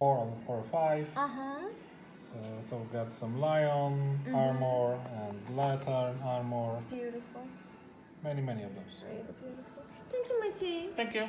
Four or five. Uh-huh. Uh, so we got some lion Mhm. armor and lantern armor. Beautiful. Many, many of those. Really beautiful. Thank you, Mati. Thank you.